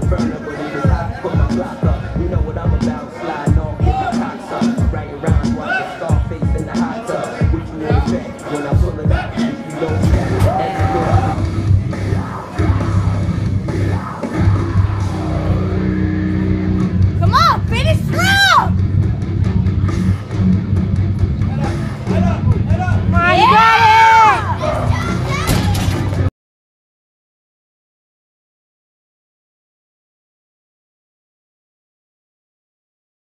the burner, but put my block up. You know